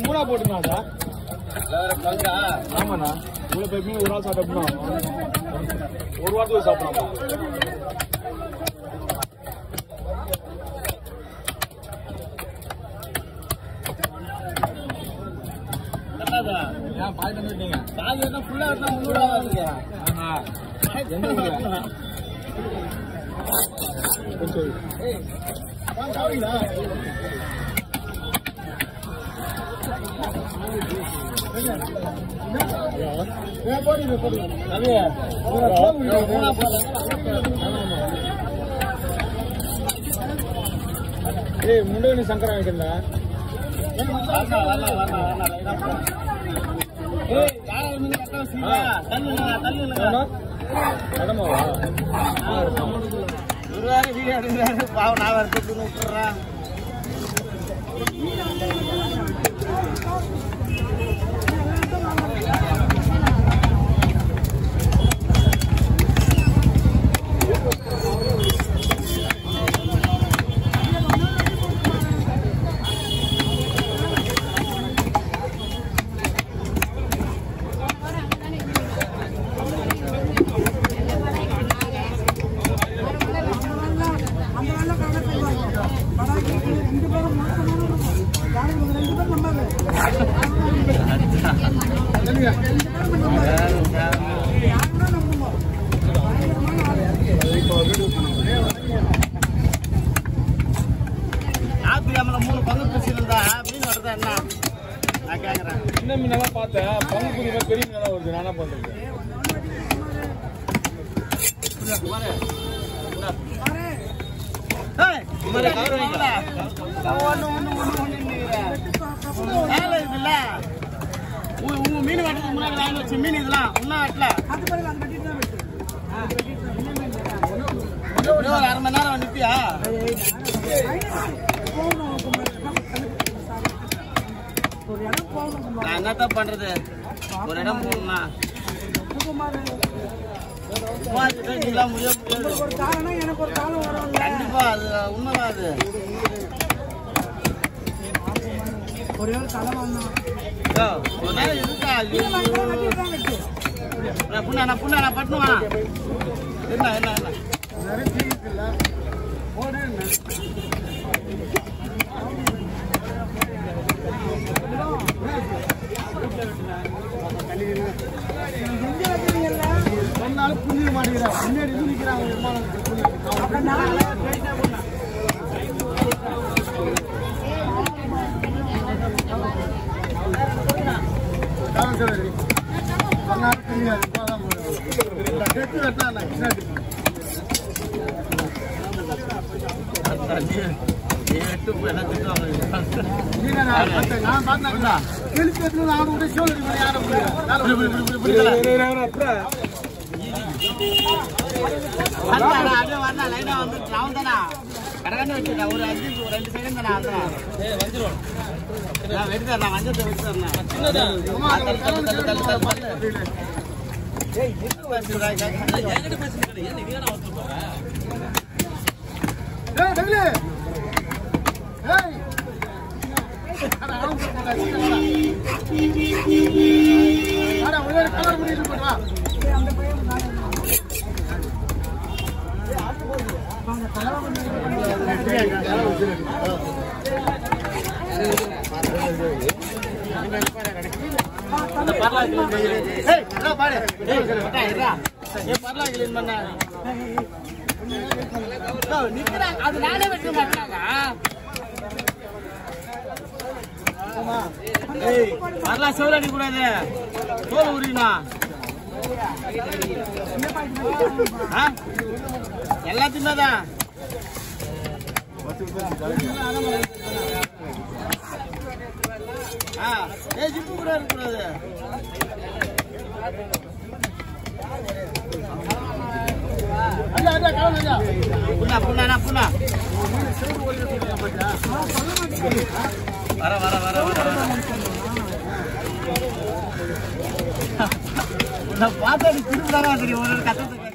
மூணா போட்டுருந்தாடா ஆமாண்ணா. இவ்வளோ பேர் மீன் ஒரு நாள் சாப்பிட்டோம்னா ஒரு வாரத்துக்கு சாப்பிடலாம்? ஏன் பாதி வந்துட்டீங்க வந்து ஃபுல்லாக இருந்தால் முந்நூறுவா வருது ஆஹா. எந்த ஊரு கொஞ்சம் ஏய் ஏய் முண்டவனி சங்கரா வைக்கல பாவம் நான் வரத்துக்கு விட்டுறேன் ஞாயிற்றுக்கிழமை மூணு பங்கு பிரிச்சிருந்தா மீன் வருதா என்ன நான் கேட்குறேன் சின்ன மீனெல்லாம் பார்த்தேன் பங்கு புரி பெரிய மீனெல்லாம் வருது நானா பண்றது வேலை மீன் வெட்டுறதுக்கு முன்னாடி வாங்கி வச்ச மீன் இதெல்லாம் இன்னும் வெட்டல ஒரு அரை மணி நேரம் நிப்பியா நான் என்னத்தான் பண்றது? ஒரு இடம் போகணும்னா. கண்டிப்பா அது உண்மைதான் அது. யோ, ஒரு நேரம் இருக்கா புண்ணா புண்ணா பட்டுவா என்ன என்ன என்ன சொன்னாலும் புரிஞ்சுக்க மாட்டேங்கிறான் முன்னாடி இருந்து ஒரு அஞ்சு, ரெண்டு second தானே ஆகுது. வெட்டி தரேன், மஞ்சத்தை வெட்டி தரேன். கலர் பண்ணிட்டு போட்டு வா. அது நானே வெட்ட மாட்டாங்க ஏய் பரலா செவ்வளவு அடிக்க கூடாது தோல் தான் ஆ ஏய் ஜிப்பு கூட இருக்கக்கூடாது. ஐயா, ஐயா, கலர் ஐயா. புண்ணா புண்ணா புண்ணா. வர வர வர நான் பார்த்தா திரும்ப தெரியும் ஒரு கத்தத்துக்கு